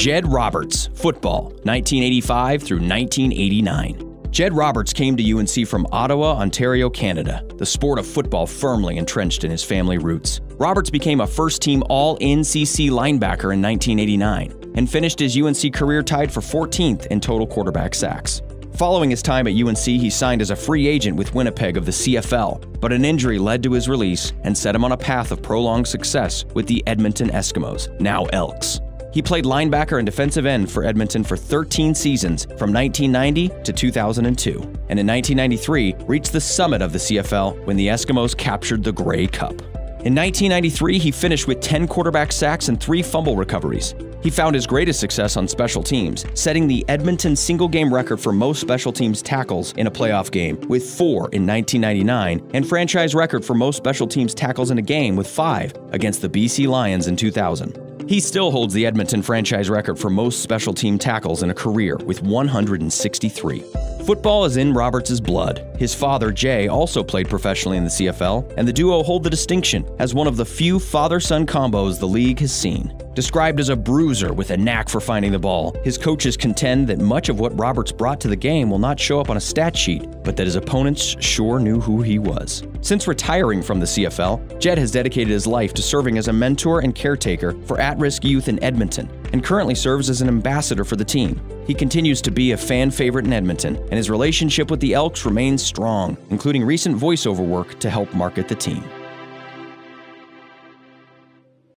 Jed Roberts, football, 1985 through 1989. Jed Roberts came to UNC from Ottawa, Ontario, Canada, the sport of football firmly entrenched in his family roots. Roberts became a first team All NCC linebacker in 1989 and finished his UNC career tied for 14th in total quarterback sacks. Following his time at UNC, he signed as a free agent with Winnipeg of the CFL, but an injury led to his release and set him on a path of prolonged success with the Edmonton Eskimos, now Elks. He played linebacker and defensive end for Edmonton for 13 seasons from 1990 to 2002, and in 1993 reached the summit of the CFL when the Eskimos captured the Grey Cup. In 1993, he finished with 10 quarterback sacks and 3 fumble recoveries. He found his greatest success on special teams, setting the Edmonton single game record for most special teams tackles in a playoff game with 4 in 1999 and franchise record for most special teams tackles in a game with 5 against the BC Lions in 2000. He still holds the Edmonton franchise record for most special team tackles in a career with 163. Football is in Roberts' blood. His father, Jay, also played professionally in the CFL, and the duo hold the distinction as one of the few father son combos the league has seen. Described as a bruiser with a knack for finding the ball, his coaches contend that much of what Roberts brought to the game will not show up on a stat sheet, but that his opponents sure knew who he was. Since retiring from the CFL, Jed has dedicated his life to serving as a mentor and caretaker for at risk youth in Edmonton and currently serves as an ambassador for the team. He continues to be a fan favorite in Edmonton, and his relationship with the Elks remains strong, including recent voiceover work to help market the team.